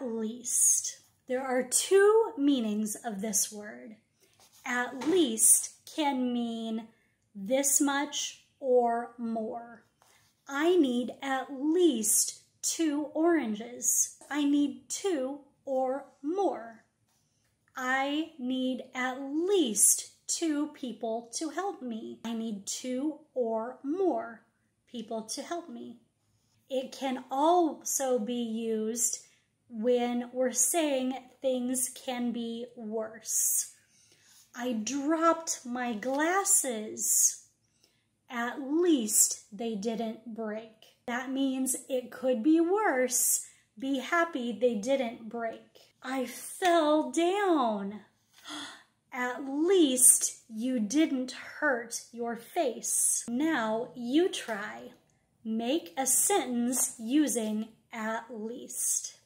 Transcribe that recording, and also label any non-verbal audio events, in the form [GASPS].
at least. There are two meanings of this word. At least can mean this much or more. I need at least two oranges. I need two or more. I need at least two people to help me. I need two or more people to help me. It can also be used when we're saying things can be worse. I dropped my glasses. At least they didn't break. That means it could be worse. Be happy they didn't break. I fell down. [GASPS] At least you didn't hurt your face. Now you try. Make a sentence using at least.